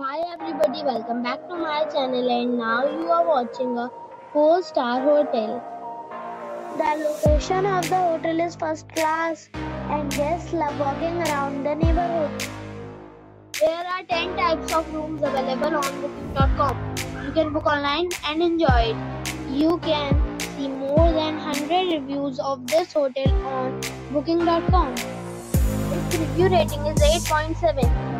Hi everybody, welcome back to my channel and now you are watching a 4 star hotel. The location of the hotel is first class and guests love walking around the neighborhood. There are 10 types of rooms available on booking.com. You can book online and enjoy it. You can see more than 100 reviews of this hotel on booking.com. Its review rating is 8.7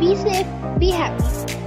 Be safe, be happy.